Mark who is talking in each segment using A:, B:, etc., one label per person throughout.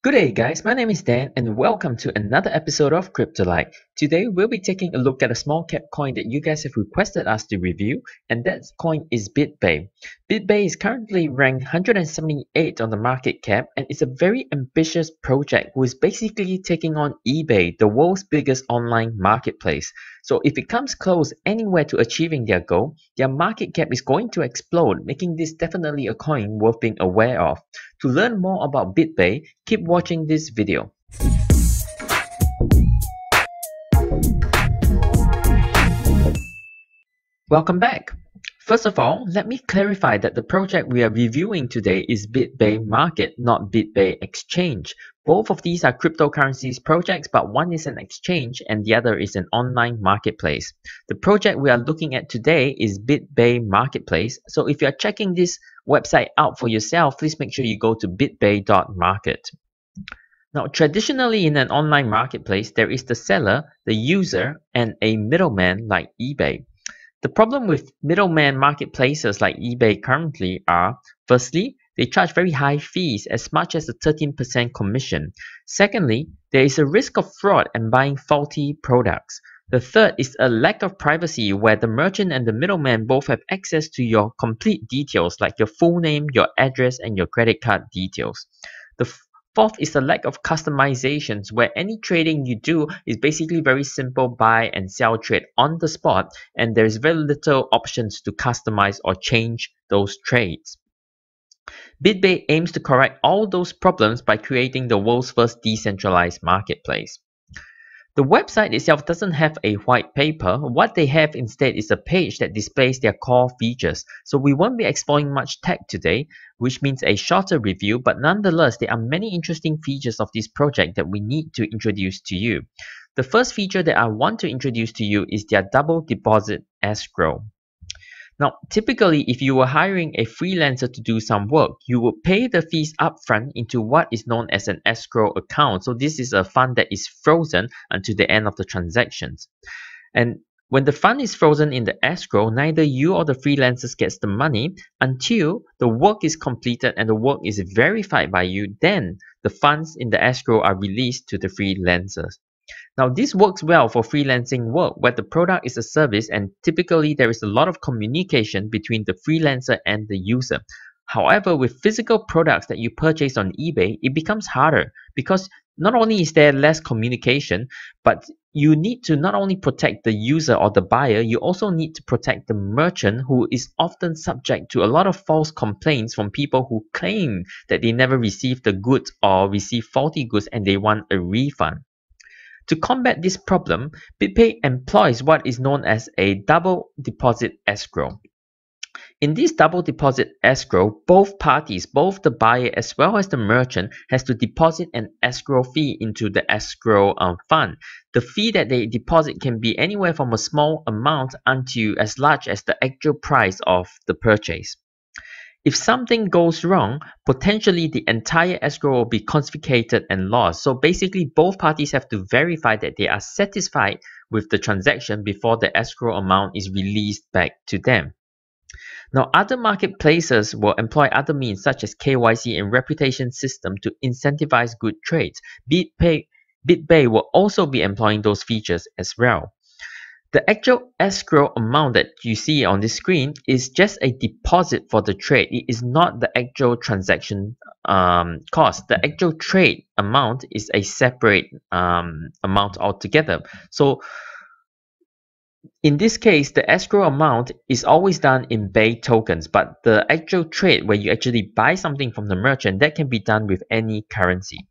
A: Good day guys, my name is Dan and welcome to another episode of Cryptolite. Today we'll be taking a look at a small cap coin that you guys have requested us to review and that coin is BitBay. BitBay is currently ranked 178 on the market cap and it's a very ambitious project who is basically taking on eBay, the world's biggest online marketplace. So if it comes close anywhere to achieving their goal, their market cap is going to explode, making this definitely a coin worth being aware of. To learn more about BitBay, keep watching this video. Welcome back. First of all, let me clarify that the project we are reviewing today is BitBay Market, not BitBay Exchange. Both of these are cryptocurrencies projects, but one is an exchange and the other is an online marketplace. The project we are looking at today is BitBay Marketplace. So if you're checking this website out for yourself, please make sure you go to bitbay.market. Now, traditionally in an online marketplace, there is the seller, the user, and a middleman like eBay. The problem with middleman marketplaces like eBay currently are, firstly, they charge very high fees as much as a 13% commission. Secondly, there is a risk of fraud and buying faulty products. The third is a lack of privacy where the merchant and the middleman both have access to your complete details like your full name, your address, and your credit card details. The Fourth is the lack of customizations where any trading you do is basically very simple buy and sell trade on the spot and there is very little options to customize or change those trades. BitBay aims to correct all those problems by creating the world's first decentralized marketplace. The website itself doesn't have a white paper. What they have instead is a page that displays their core features. So we won't be exploring much tech today, which means a shorter review, but nonetheless, there are many interesting features of this project that we need to introduce to you. The first feature that I want to introduce to you is their double deposit escrow. Now, typically, if you were hiring a freelancer to do some work, you would pay the fees upfront into what is known as an escrow account. So this is a fund that is frozen until the end of the transactions. And when the fund is frozen in the escrow, neither you or the freelancers gets the money until the work is completed and the work is verified by you. Then the funds in the escrow are released to the freelancers. Now, this works well for freelancing work where the product is a service and typically there is a lot of communication between the freelancer and the user. However, with physical products that you purchase on eBay, it becomes harder because not only is there less communication, but you need to not only protect the user or the buyer, you also need to protect the merchant who is often subject to a lot of false complaints from people who claim that they never received the goods or received faulty goods and they want a refund. To combat this problem, BitBay employs what is known as a double deposit escrow. In this double deposit escrow, both parties, both the buyer as well as the merchant, has to deposit an escrow fee into the escrow um, fund. The fee that they deposit can be anywhere from a small amount until as large as the actual price of the purchase. If something goes wrong, potentially the entire escrow will be confiscated and lost. So basically, both parties have to verify that they are satisfied with the transaction before the escrow amount is released back to them. Now, other marketplaces will employ other means such as KYC and reputation system to incentivize good trades. BitPay, BitBay will also be employing those features as well. The actual escrow amount that you see on the screen is just a deposit for the trade. It is not the actual transaction um, cost. The actual trade amount is a separate um, amount altogether. So in this case, the escrow amount is always done in Bay tokens, but the actual trade where you actually buy something from the merchant, that can be done with any currency.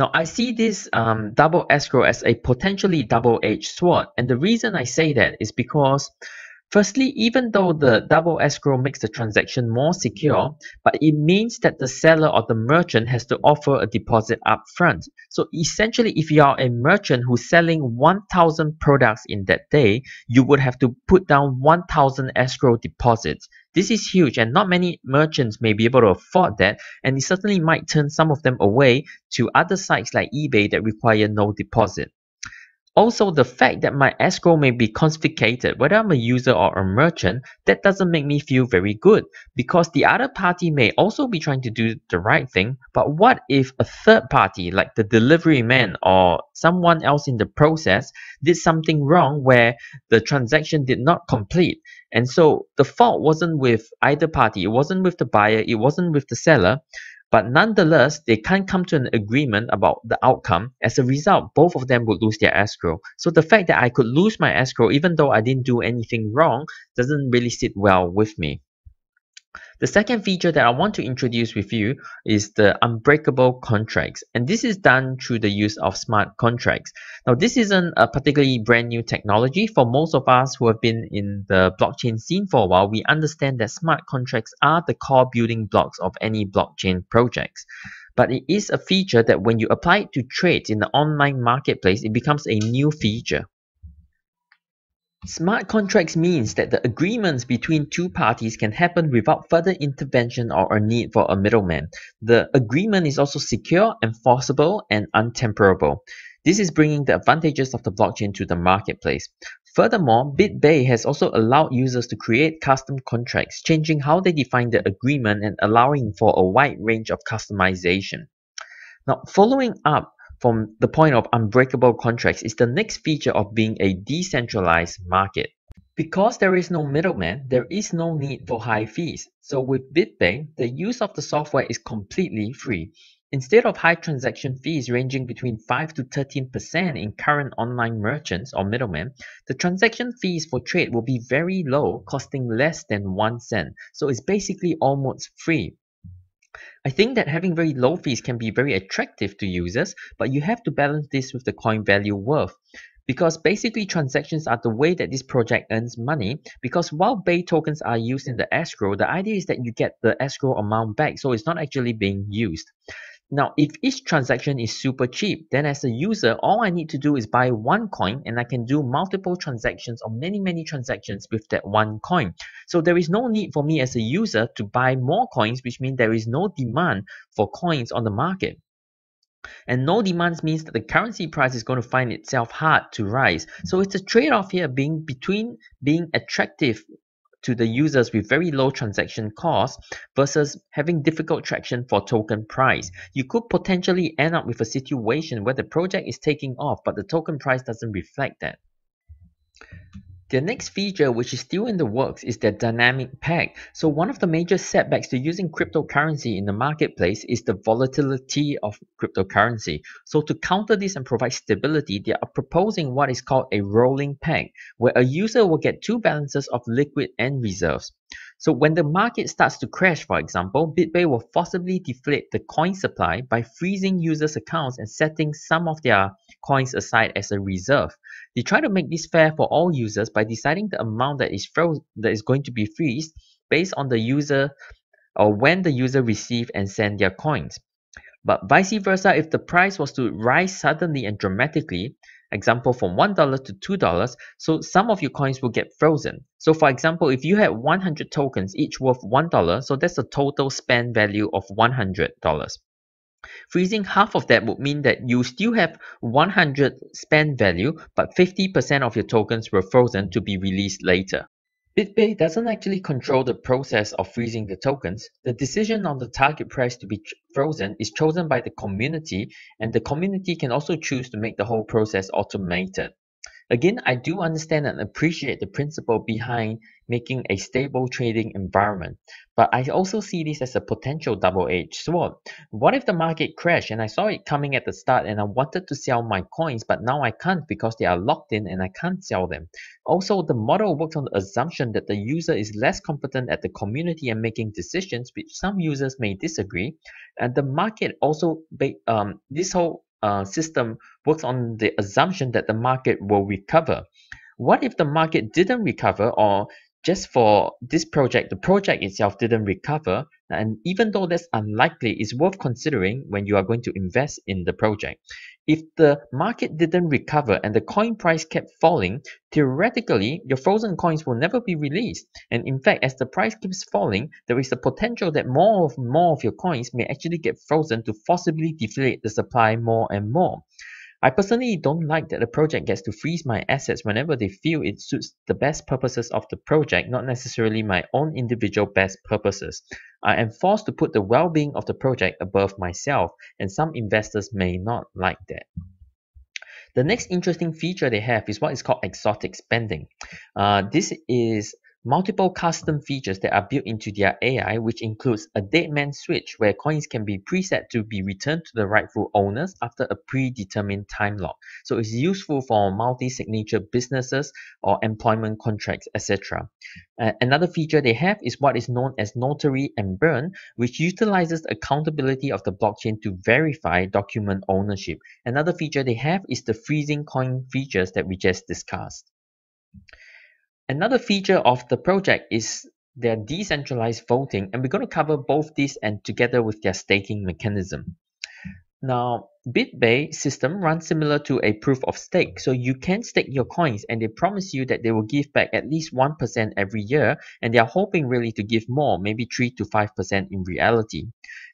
A: Now, I see this um, double escrow as a potentially double-edged sword. And the reason I say that is because Firstly, even though the double escrow makes the transaction more secure, but it means that the seller or the merchant has to offer a deposit upfront. So essentially, if you are a merchant who's selling 1,000 products in that day, you would have to put down 1,000 escrow deposits. This is huge and not many merchants may be able to afford that and it certainly might turn some of them away to other sites like eBay that require no deposit. Also, the fact that my escrow may be confiscated, whether I'm a user or a merchant, that doesn't make me feel very good because the other party may also be trying to do the right thing. But what if a third party, like the delivery man or someone else in the process, did something wrong where the transaction did not complete? And so the fault wasn't with either party, it wasn't with the buyer, it wasn't with the seller. But nonetheless, they can't come to an agreement about the outcome. As a result, both of them would lose their escrow. So the fact that I could lose my escrow even though I didn't do anything wrong doesn't really sit well with me. The second feature that I want to introduce with you is the unbreakable contracts. And this is done through the use of smart contracts. Now, this isn't a particularly brand new technology. For most of us who have been in the blockchain scene for a while, we understand that smart contracts are the core building blocks of any blockchain projects. But it is a feature that when you apply it to trades in the online marketplace, it becomes a new feature. Smart contracts means that the agreements between two parties can happen without further intervention or a need for a middleman. The agreement is also secure, enforceable, and untemperable. This is bringing the advantages of the blockchain to the marketplace. Furthermore, BitBay has also allowed users to create custom contracts, changing how they define the agreement and allowing for a wide range of customization. Now, following up from the point of unbreakable contracts is the next feature of being a decentralized market. Because there is no middleman, there is no need for high fees. So with BitBay, the use of the software is completely free. Instead of high transaction fees ranging between 5 to 13% in current online merchants or middlemen, the transaction fees for trade will be very low, costing less than 1 cent. So it's basically almost free. I think that having very low fees can be very attractive to users, but you have to balance this with the coin value worth. Because basically transactions are the way that this project earns money because while Bay tokens are used in the escrow, the idea is that you get the escrow amount back so it's not actually being used. Now, if each transaction is super cheap, then as a user, all I need to do is buy one coin and I can do multiple transactions or many, many transactions with that one coin. So there is no need for me as a user to buy more coins, which means there is no demand for coins on the market. And no demand means that the currency price is going to find itself hard to rise. So it's a trade-off here being between being attractive to the users with very low transaction costs versus having difficult traction for token price. You could potentially end up with a situation where the project is taking off but the token price doesn't reflect that. The next feature which is still in the works is the dynamic peg. So one of the major setbacks to using cryptocurrency in the marketplace is the volatility of cryptocurrency. So to counter this and provide stability, they are proposing what is called a rolling peg, where a user will get two balances of liquid and reserves. So when the market starts to crash, for example, BitBay will forcibly deflate the coin supply by freezing users' accounts and setting some of their coins aside as a reserve. They try to make this fair for all users by deciding the amount that is froze that is going to be freezed based on the user or when the user receive and send their coins. But vice versa, if the price was to rise suddenly and dramatically, example from $1 to $2, so some of your coins will get frozen. So for example, if you had 100 tokens, each worth $1, so that's a total spend value of $100. Freezing half of that would mean that you still have 100 spend value, but 50% of your tokens were frozen to be released later. BitBay doesn't actually control the process of freezing the tokens. The decision on the target price to be frozen is chosen by the community, and the community can also choose to make the whole process automated. Again, I do understand and appreciate the principle behind making a stable trading environment. But I also see this as a potential double-edged sword. What if the market crashed and I saw it coming at the start and I wanted to sell my coins but now I can't because they are locked in and I can't sell them. Also, the model works on the assumption that the user is less competent at the community and making decisions which some users may disagree. And the market also, um, this whole uh, system works on the assumption that the market will recover. What if the market didn't recover or just for this project, the project itself didn't recover. And even though that's unlikely, it's worth considering when you are going to invest in the project. If the market didn't recover and the coin price kept falling, theoretically, your frozen coins will never be released. And in fact, as the price keeps falling, there is a potential that more of more of your coins may actually get frozen to forcibly deflate the supply more and more. I personally don't like that the project gets to freeze my assets whenever they feel it suits the best purposes of the project, not necessarily my own individual best purposes. I am forced to put the well-being of the project above myself, and some investors may not like that. The next interesting feature they have is what is called exotic spending. Uh, this is multiple custom features that are built into their AI, which includes a dead man switch where coins can be preset to be returned to the rightful owners after a predetermined time lock. So it's useful for multi-signature businesses or employment contracts, etc. Uh, another feature they have is what is known as notary and burn, which utilizes accountability of the blockchain to verify document ownership. Another feature they have is the freezing coin features that we just discussed. Another feature of the project is their decentralized voting and we're going to cover both these and together with their staking mechanism. Now, BitBay system runs similar to a proof of stake. So you can stake your coins and they promise you that they will give back at least 1% every year and they are hoping really to give more, maybe 3 to 5% in reality.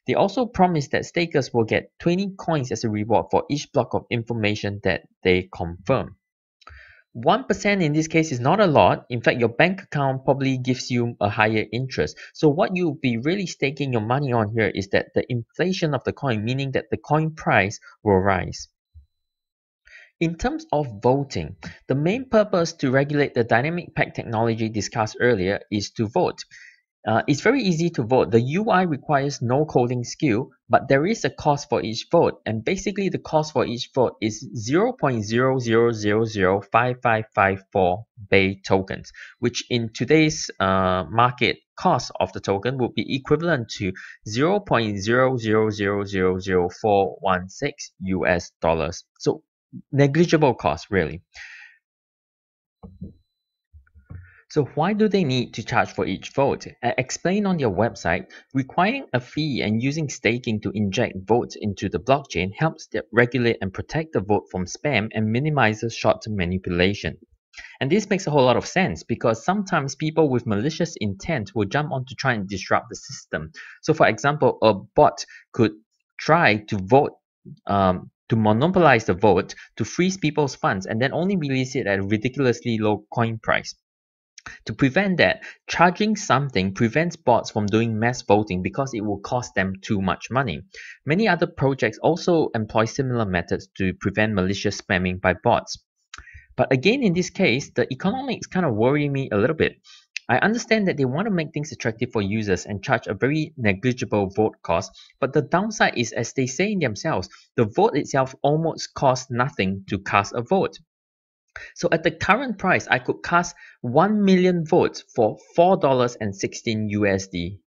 A: They also promise that stakers will get 20 coins as a reward for each block of information that they confirm. 1% in this case is not a lot. In fact, your bank account probably gives you a higher interest. So what you'll be really staking your money on here is that the inflation of the coin, meaning that the coin price will rise. In terms of voting, the main purpose to regulate the dynamic peg technology discussed earlier is to vote. Uh, it's very easy to vote. The UI requires no coding skill, but there is a cost for each vote. And basically the cost for each vote is 0.00005554 Bay tokens, which in today's uh, market cost of the token would be equivalent to 0.000000416 US dollars. So negligible cost really. So why do they need to charge for each vote? As explained on their website, requiring a fee and using staking to inject votes into the blockchain helps regulate and protect the vote from spam and minimizes short-term manipulation. And this makes a whole lot of sense because sometimes people with malicious intent will jump on to try and disrupt the system. So for example, a bot could try to vote um, to monopolize the vote to freeze people's funds and then only release it at a ridiculously low coin price. To prevent that, charging something prevents bots from doing mass voting because it will cost them too much money. Many other projects also employ similar methods to prevent malicious spamming by bots. But again, in this case, the economics kind of worry me a little bit. I understand that they want to make things attractive for users and charge a very negligible vote cost, but the downside is, as they say in themselves, the vote itself almost costs nothing to cast a vote. So at the current price, I could cast 1 million votes for $4.16 USD.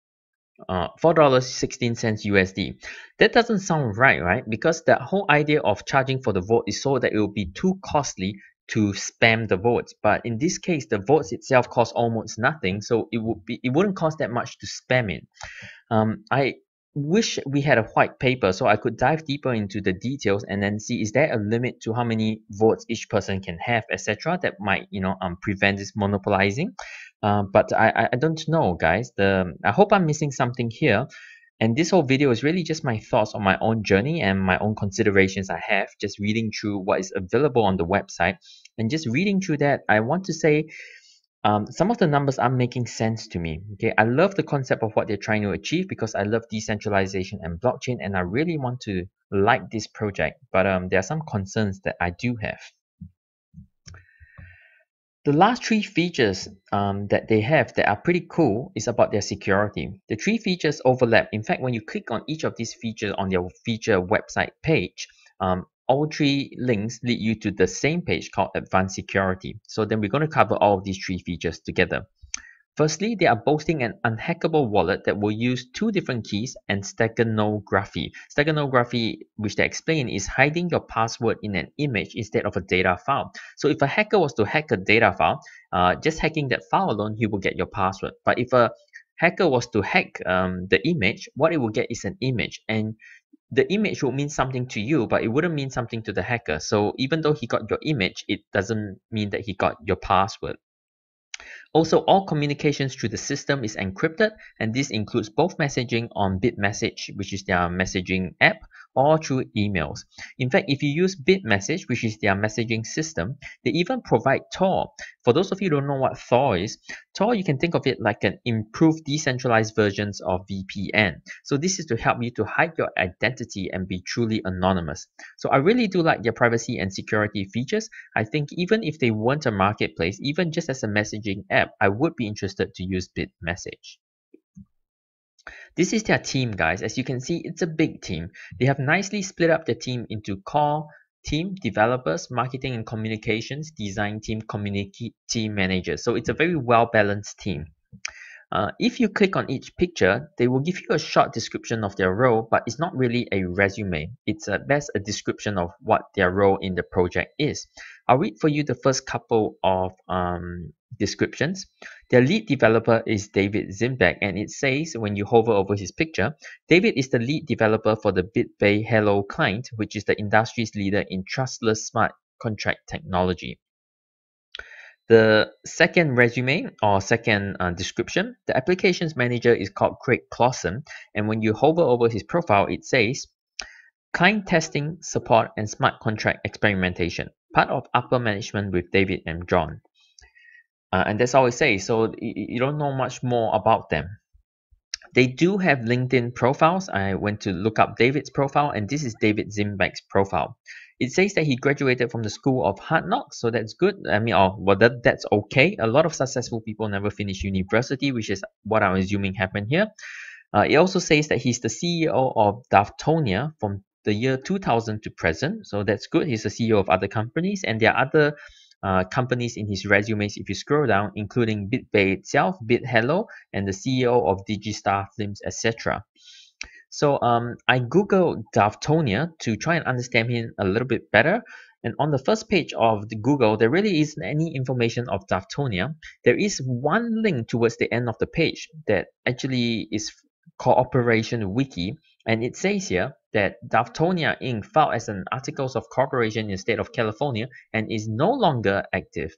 A: Uh, $4.16 USD. That doesn't sound right, right? Because the whole idea of charging for the vote is so that it will be too costly to spam the votes. But in this case, the votes itself cost almost nothing, so it would be it wouldn't cost that much to spam it. Um, I wish we had a white paper so I could dive deeper into the details and then see is there a limit to how many votes each person can have, etc. That might you know um prevent this monopolizing. Uh, but I I don't know, guys. The I hope I'm missing something here. And this whole video is really just my thoughts on my own journey and my own considerations I have, just reading through what is available on the website. And just reading through that, I want to say um, some of the numbers are making sense to me. Okay, I love the concept of what they're trying to achieve because I love decentralization and blockchain, and I really want to like this project. But um, there are some concerns that I do have. The last three features um, that they have that are pretty cool is about their security. The three features overlap. In fact, when you click on each of these features on their feature website page, um, all three links lead you to the same page called advanced security. So then we're going to cover all of these three features together. Firstly, they are boasting an unhackable wallet that will use two different keys and steganography. Steganography, which they explain, is hiding your password in an image instead of a data file. So if a hacker was to hack a data file, uh, just hacking that file alone, he will get your password. But if a hacker was to hack um, the image, what it will get is an image. And the image would mean something to you, but it wouldn't mean something to the hacker. So even though he got your image, it doesn't mean that he got your password. Also, all communications through the system is encrypted, and this includes both messaging on BitMessage, which is their messaging app, all through emails. In fact, if you use BitMessage, which is their messaging system, they even provide Tor. For those of you don't know what Tor is, Tor you can think of it like an improved decentralized versions of VPN. So this is to help you to hide your identity and be truly anonymous. So I really do like their privacy and security features. I think even if they weren't a marketplace, even just as a messaging app, I would be interested to use BitMessage. This is their team guys. As you can see, it's a big team. They have nicely split up their team into core team, developers, marketing and communications, design team, community team managers. So it's a very well balanced team. Uh, if you click on each picture, they will give you a short description of their role, but it's not really a resume. It's at best a description of what their role in the project is. I'll read for you the first couple of um, descriptions. Their lead developer is David Zimbeck, and it says when you hover over his picture, David is the lead developer for the BitBay Halo client, which is the industry's leader in trustless smart contract technology. The second resume or second uh, description, the applications manager is called Craig Clausen, and when you hover over his profile, it says client testing, support, and smart contract experimentation, part of upper management with David and John. Uh, and that's all it says. So you don't know much more about them. They do have LinkedIn profiles. I went to look up David's profile, and this is David Zimbeck's profile. It says that he graduated from the School of Hard Knocks, so that's good. I mean, oh, well, that, that's okay. A lot of successful people never finish university, which is what I'm assuming happened here. Uh, it also says that he's the CEO of Daftonia from the year 2000 to present, so that's good. He's the CEO of other companies, and there are other uh, companies in his resumes if you scroll down, including BitBay itself, BitHalo, and the CEO of Digistar Films, etc. So um, I googled Daftonia to try and understand him a little bit better. And on the first page of the Google, there really isn't any information of Daftonia. There is one link towards the end of the page that actually is Corporation Wiki. And it says here that Daftonia Inc. filed as an Articles of Corporation in the state of California and is no longer active.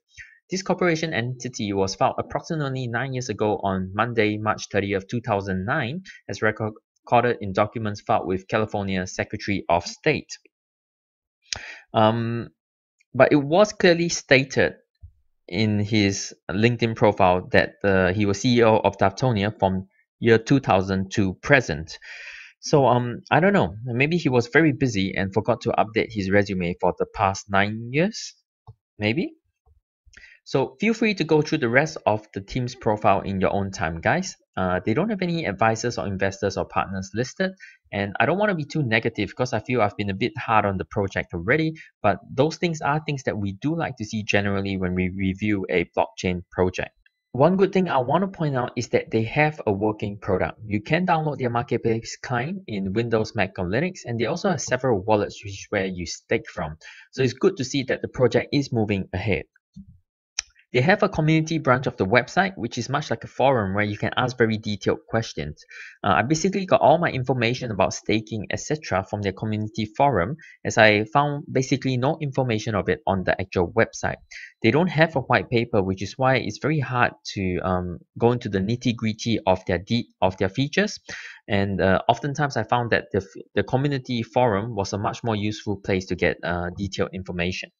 A: This corporation entity was filed approximately nine years ago on Monday, March 30th, 2009, as recorded in documents filed with California Secretary of State. Um, but it was clearly stated in his LinkedIn profile that uh, he was CEO of Daftonia from year 2000 to present. So um, I don't know. Maybe he was very busy and forgot to update his resume for the past nine years. Maybe. So feel free to go through the rest of the team's profile in your own time, guys. Uh, they don't have any advisors or investors or partners listed. And I don't want to be too negative because I feel I've been a bit hard on the project already. But those things are things that we do like to see generally when we review a blockchain project. One good thing I want to point out is that they have a working product. You can download their marketplace client in Windows, Mac, or Linux, and they also have several wallets which is where you stake from. So it's good to see that the project is moving ahead. They have a community branch of the website, which is much like a forum where you can ask very detailed questions. Uh, I basically got all my information about staking, etc. from their community forum, as I found basically no information of it on the actual website. They don't have a white paper, which is why it's very hard to um, go into the nitty gritty of their of their features. And uh, oftentimes I found that the, the community forum was a much more useful place to get uh, detailed information.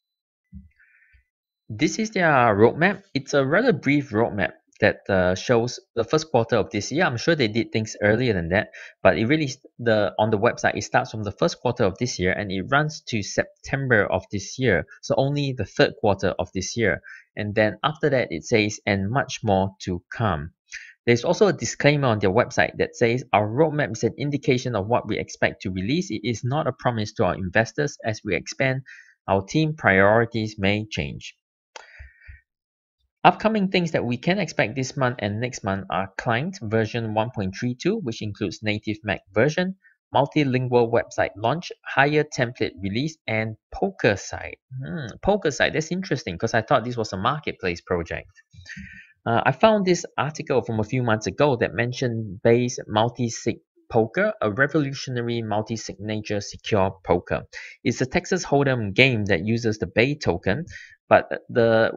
A: This is their roadmap. It's a rather brief roadmap that uh, shows the first quarter of this year. I'm sure they did things earlier than that, but it really the on the website it starts from the first quarter of this year and it runs to September of this year. So only the third quarter of this year, and then after that it says and much more to come. There's also a disclaimer on their website that says our roadmap is an indication of what we expect to release. It is not a promise to our investors as we expand. Our team priorities may change. Upcoming things that we can expect this month and next month are Client version 1.32, which includes native Mac version, multilingual website launch, higher template release, and PokerSite. Hmm, PokerSite, that's interesting because I thought this was a marketplace project. Uh, I found this article from a few months ago that mentioned Bay's multi-sig poker, a revolutionary multi-signature secure poker. It's a Texas Hold'em game that uses the Bay token, but the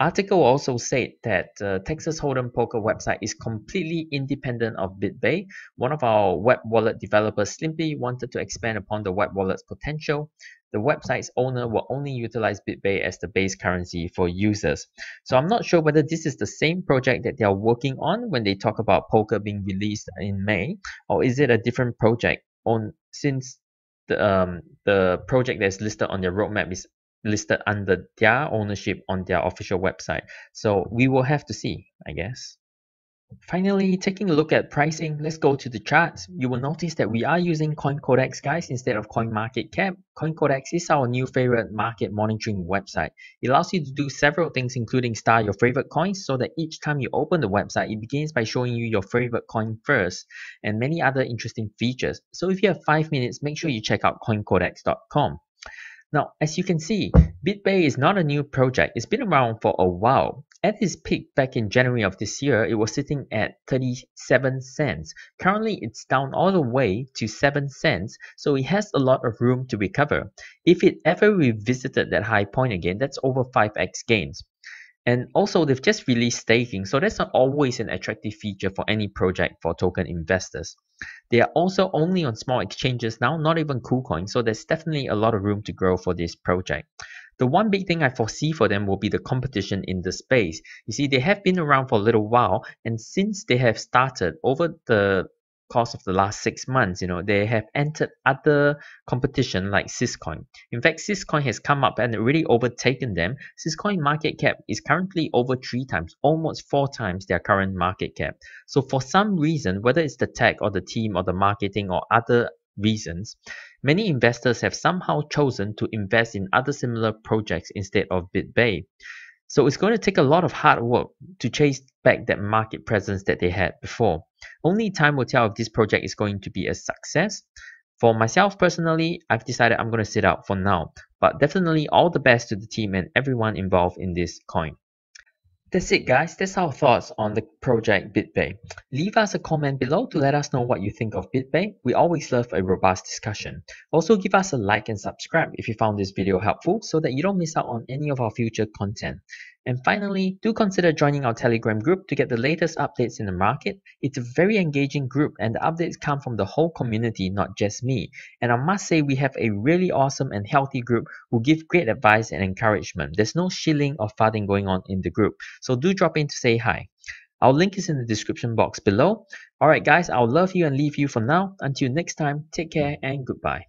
A: Article also said that uh, Texas Hold'em Poker website is completely independent of BitBay. One of our web wallet developers simply wanted to expand upon the web wallet's potential. The website's owner will only utilize BitBay as the base currency for users. So I'm not sure whether this is the same project that they are working on when they talk about poker being released in May, or is it a different project on since the um, the project that's listed on their roadmap is listed under their ownership on their official website. So we will have to see, I guess. Finally, taking a look at pricing, let's go to the charts. You will notice that we are using CoinCodex guys instead of CoinMarketCap. CoinCodex is our new favorite market monitoring website. It allows you to do several things including star your favorite coins so that each time you open the website, it begins by showing you your favorite coin first and many other interesting features. So if you have 5 minutes, make sure you check out coincodex.com. Now, as you can see, BitBay is not a new project. It's been around for a while. At its peak back in January of this year, it was sitting at 37 cents. Currently, it's down all the way to 7 cents, so it has a lot of room to recover. If it ever revisited that high point again, that's over 5x gains. And also, they've just released staking, so that's not always an attractive feature for any project for token investors. They are also only on small exchanges now, not even KuCoin, so there's definitely a lot of room to grow for this project. The one big thing I foresee for them will be the competition in the space. You see, they have been around for a little while, and since they have started over the course of the last six months, you know, they have entered other competition like Syscoin. In fact, Syscoin has come up and really overtaken them. Syscoin market cap is currently over three times, almost four times their current market cap. So for some reason, whether it's the tech or the team or the marketing or other reasons, many investors have somehow chosen to invest in other similar projects instead of BitBay. So it's going to take a lot of hard work to chase back that market presence that they had before. Only time will tell if this project is going to be a success. For myself personally, I've decided I'm going to sit out for now, but definitely all the best to the team and everyone involved in this coin. That's it guys, that's our thoughts on the project BitBay. Leave us a comment below to let us know what you think of BitBay. We always love a robust discussion. Also give us a like and subscribe if you found this video helpful so that you don't miss out on any of our future content. And finally, do consider joining our Telegram group to get the latest updates in the market. It's a very engaging group and the updates come from the whole community, not just me. And I must say we have a really awesome and healthy group who give great advice and encouragement. There's no shilling or farthing going on in the group. So do drop in to say hi. Our link is in the description box below. Alright guys, I'll love you and leave you for now. Until next time, take care and goodbye.